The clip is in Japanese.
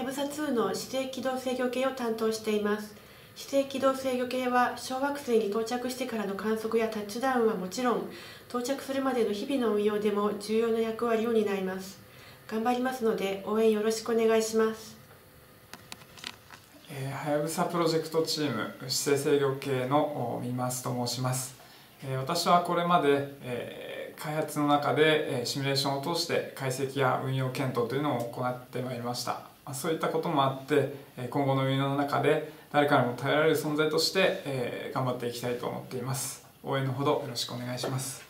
やぶさ2の指定軌道制御系を担当しています。指定軌道制御系は小惑星に到着してからの観測やタッチダウンはもちろん到着するまでの日々の運用でも重要な役割を担います。頑張りますので応援よろしくお願いします。はやぶさプロジェクトチーム姿勢制御系の三増と申します、え、私はこれまで、えー、開発の中で、シミュレーションを通して解析や運用検討というのを行ってまいりました。そういったこともあって今後の運用の中で誰からも頼られる存在として、頑張っていきたいと思っています。応援のほどよろしくお願いします。